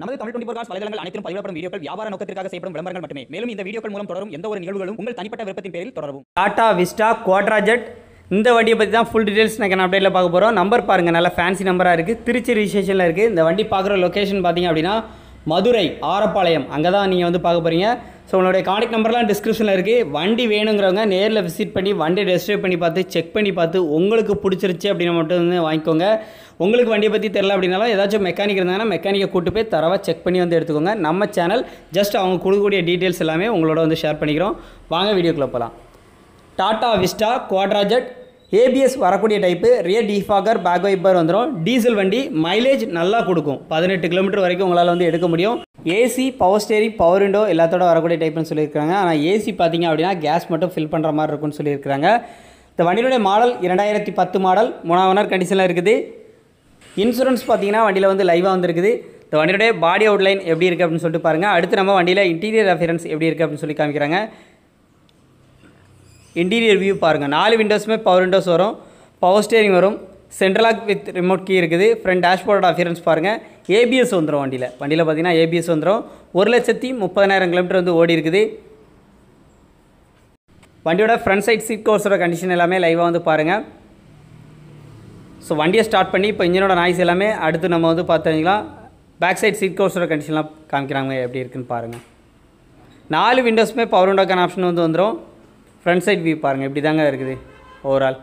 நமது Tamil twenty four வலைதளங்கள் அனைத்தும் பதிவிடப்படும் வீடியோக்கள் வியாபார நோக்கத்திற்காக செய்யப்படும் விளம்பரங்கள் மட்டுமே. மேலும் இந்த வீடியோக்கள் மூலம் தொடரும் எந்த ஒரு நிகழ்வுகளும் உங்கள் தனிப்பட்ட விருப்பத்தின் பேரில் தொடரும் டாடா விஸ்டா குவாட்ராஜெட் இந்த வண்டியை பற்றி தான் ஃபுல் டீடைல்ஸ் நான் அப்டேட்டில் பார்க்க போகிறோம் நம்பர் பாருங்கள் நல்லா ஃபேன்சி நம்பராக இருக்குது திருச்சி ரிஜிஸ்ட்ரேஷனில் இருக்குது இந்த வண்டி பார்க்குற லொக்கேஷன் பார்த்தீங்க அப்படின்னா மதுரை ஆரப்பாளையம். அங்கே தான் நீங்கள் வந்து பார்க்க போகிறீங்க ஸோ உங்களுடைய கான்டாக்ட் நம்பர்லாம் டிஸ்கிரிப்ஷனில் இருக்குது வண்டி வேணுங்கிறவங்க நேரில் விசிட் பண்ணி வண்டியை டெஸ்ட்ரைவ் பண்ணி பார்த்து செக் பண்ணி பார்த்து உங்களுக்கு பிடிச்சிருச்சு அப்படின்னு மட்டும் வந்து வாங்கிக்கோங்க. உங்களுக்கு வண்டியை பற்றி தெரில அப்படின்னாலும் ஏதாச்சும் மெக்கானிக் இருந்தாங்கன்னா மெக்கானிக்கை கூட்டு போய் தரவாக செக் பண்ணி வந்து எடுத்துக்கோங்க. நம்ம சேனல் ஜஸ்ட் அவங்க கொடுக்கக்கூடிய டீட்டெயில்ஸ் எல்லாமே உங்களோட வந்து ஷேர் பண்ணிக்கிறோம். வாங்க வீடியோக்குள்ளே போகலாம் டாடா விஸ்டா குவாட்ராஜெட் ஏபிஎஸ் வரக்கூடிய type rear defogger back wiper வந்துடும் டீசல் வண்டி மைலேஜ் நல்லா கொடுக்கும். பதினெட்டு கிலோமீட்டர் வரைக்கும் உங்களால் வந்து எடுக்க முடியும். AC power steering power window எல்லாத்தோட வரக்கூடிய டைப்னு சொல்லியிருக்காங்க ஆனால் ஏசி பார்த்தீங்க அப்படின்னா கேஸ் மட்டும் ஃபில் பண்ணுற மாதிரி இருக்கும்னு சொல்லியிருக்காங்க இந்த வண்டியினுடைய மாடல் இரண்டாயிரத்தி பத்து மாடல் மூணாவது ஓனர் கண்டிஷனில் இருக்குது. இன்சூரன்ஸ் பார்த்தீங்கன்னா வண்டியில் வந்து லைவாக வந்துருக்குது. இந்த வண்டியுடைய பாடி அவுட்லைன் எப்படி இருக்குது அப்படின்னு சொல்லிட்டு பாருங்கள் அடுத்து நம்ம வண்டியில் இன்டீரியர் அஃபியரன்ஸ் எப்படி இருக்குது அப்படின்னு சொல்லி காமிக்கிறாங்க. இன்டீரியர் வியூ பாருங்கள் நாலு விண்டோஸுமே பவர் விண்டோஸ் வரும். பவர் ஸ்டேரிங் வரும். Central lock with remote key இருக்குது. ஃப்ரண்ட் டேஷ்போர்ட் அஃபியரன்ஸ் பாருங்கள் ஏபிஎஸ் வந்துடும் வண்டியில். வண்டியில் பார்த்தீங்கன்னா ஏபிஎஸ் வந்துடும் ஒரு லட்சத்தி முப்பதனாயிரம் கிலோமீட்டர் வந்து ஓடி இருக்குது. வண்டியோட ஃப்ரண்ட் சைட் சீட் கோர்ஸோட கண்டிஷன் எல்லாமே லைவாக வந்து பாருங்கள் ஸோ வண்டியை ஸ்டார்ட் பண்ணி இப்போ இன்ஜினோட நாய்ஸ் எல்லாமே அடுத்து நம்ம வந்து பார்த்தீங்கன்னா பேக் சைட் சீட் கோர்ஸோட கண்டிஷன்லாம் காமிக்கிறாங்க எப்படி இருக்குன்னு பாருங்கள் நாலு விண்டோஸுமே பவர் விண்டோக்கான ஆப்ஷன் வந்து வந்துடும் ஃப்ரண்ட் சைட் வியூ பாருங்கள் இப்படி தாங்க இருக்குது ஓவரால்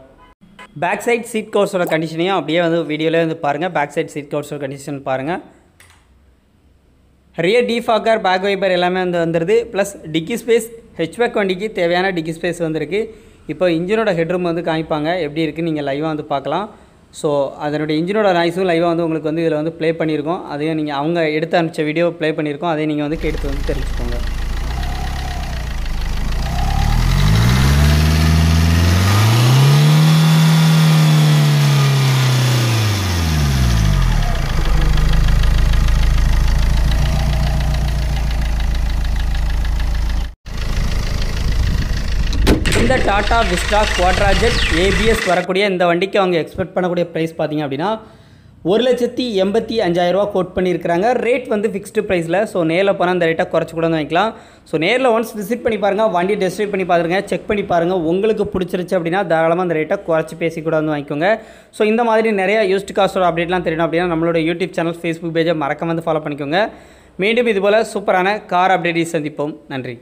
பேக் சைட் சீட் கவர்ஸோட கண்டிஷனையும் அப்படியே வந்து வீடியோவில் வந்து பாருங்கள் பேக் சைட் சீட் கவர்ஸோட கண்டிஷன் பாருங்கள் ரியர் டிஃபாக்கர் பேக் வைப்பர் எல்லாமே வந்து வந்துடுது ப்ளஸ் டிக்கி ஸ்பேஸ் ஹெச்பேக் வண்டிக்கு தேவையான டிக்கி ஸ்பேஸ் வந்திருக்கு. இப்போ இன்ஜினோட ஹெட்ரூம் வந்து காமிப்பாங்க. எப்படி இருக்குன்னு நீங்கள் லைவாக வந்து பார்க்கலாம். ஸோ அதனுடைய இன்ஜினோட நாய்ஸும் லைவாக வந்து உங்களுக்கு வந்து இதில் வந்து ப்ளே பண்ணியிருக்கோம். அதையும் நீங்கள் அவங்க எடுத்து அனுப்பிச்ச வீடியோ ப்ளே பண்ணியிருக்கோம். அதையும் நீங்கள் வந்து கேட்டு வந்து தெரிஞ்சுக்கோங்க. இந்த டாடா விஸ்டா குவாட்ராஜெட் ஏபிஎஸ் வரக்கூடிய இந்த வண்டிக்கு அவங்க எக்ஸ்பெக்ட் பண்ணக்கூடிய ப்ரைஸ் பார்த்தீங்க அப்படின்னா ஒரு லட்சத்தி எண்பத்தி அஞ்சாயிரரூவா கோட் பண்ணியிருக்கிறாங்க. ரேட் வந்து ஃபிக்ஸ்டு ப்ரைஸில் ஸோ நேரில் போனால் அந்த ரேட்டை குறைச்சி கூட வந்து வாங்கிக்கலாம் ஸோ நேரில் ஒன்ஸ் விசிட் பண்ணி பாருங்கள் வண்டி டெஸ்ட் பண்ணி பாருங்க செக் பண்ணி பாருங்கள் உங்களுக்கு பிடிச்சிருச்சு அப்படின்னா தாராளமாக அந்த ரேட்டை குறைச்சி பேசி கூட வந்து வாங்கிக்கோங்க. ஸோ இந்த மாதிரி நிறையா யூஸ்ட் காஸ்டோட அப்டேட்லாம் தெரியணும் அப்படின்னா நம்மளோட யூடியூப் சேனல் ஃபேஸ்புக் பேஜை மறக்க வந்து ஃபாலோ பண்ணிக்கோங்க. மீண்டும் இதுபோல் சூப்பரான கார் அப்டேட்டை சந்திப்போம். நன்றி.